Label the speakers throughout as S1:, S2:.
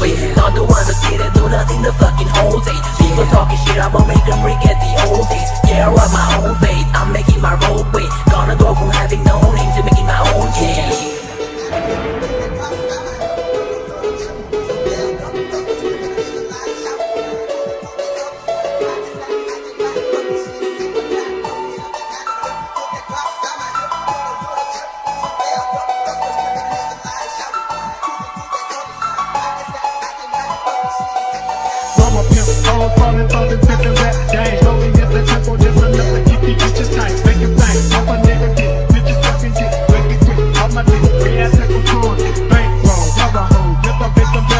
S1: way Not the ones that see it do nothing the fucking whole day People talking shit, I'ma make them regret the
S2: been pimping rap games, rolling up the tempo just enough to keep these bitches tight. Make my nigga get, bitches fucking dick, make it quick. We control, bankroll,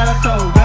S2: I told.